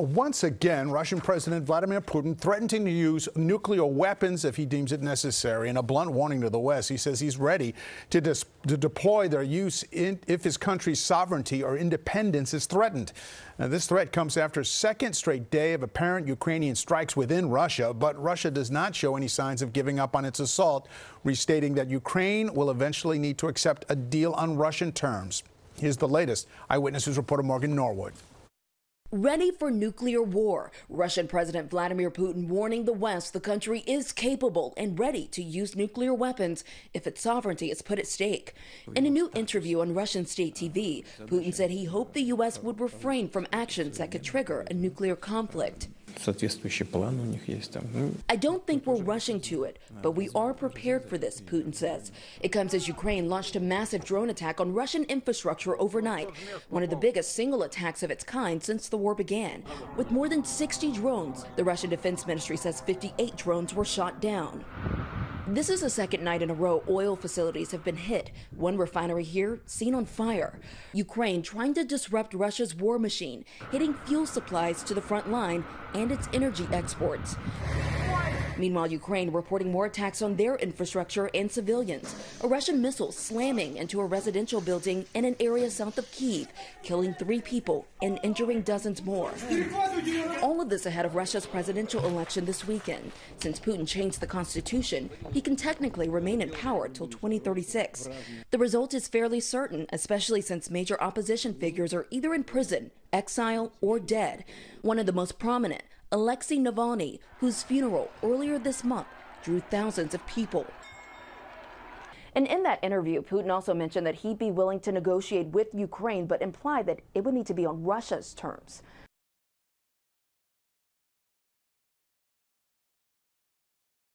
Once again, Russian President Vladimir Putin threatening to use nuclear weapons if he deems it necessary. In a blunt warning to the West, he says he's ready to, to deploy their use in, if his country's sovereignty or independence is threatened. Now, this threat comes after a second straight day of apparent Ukrainian strikes within Russia, but Russia does not show any signs of giving up on its assault, restating that Ukraine will eventually need to accept a deal on Russian terms. Here's the latest. Eyewitness News reporter Morgan Norwood. Ready for nuclear war. Russian President Vladimir Putin warning the West the country is capable and ready to use nuclear weapons if its sovereignty is put at stake. In a new interview on Russian state TV, Putin said he hoped the U.S. would refrain from actions that could trigger a nuclear conflict соответствующий план у них есть там. I don't think we're rushing to it, but we are prepared for this, Putin says. It comes as Ukraine launched a massive drone attack on Russian infrastructure overnight, one of the biggest single attacks of its kind since the war began. With more than 60 drones, the Russian Defense Ministry says 58 drones were shot down. This is the second night in a row oil facilities have been hit. One refinery here seen on fire. Ukraine trying to disrupt Russia's war machine, hitting fuel supplies to the front line and its energy exports. Meanwhile, Ukraine reporting more attacks on their infrastructure and civilians. A Russian missile slamming into a residential building in an area south of Kiev, killing three people and injuring dozens more. All of this ahead of Russia's presidential election this weekend. Since Putin changed the constitution, he can technically remain in power till 2036. The result is fairly certain, especially since major opposition figures are either in prison, exile, or dead. One of the most prominent, Alexei Navalny, whose funeral earlier this month drew thousands of people. And in that interview, Putin also mentioned that he'd be willing to negotiate with Ukraine, but implied that it would need to be on Russia's terms.